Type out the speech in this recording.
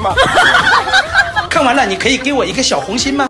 吗？看完了，你可以给我一个小红心吗？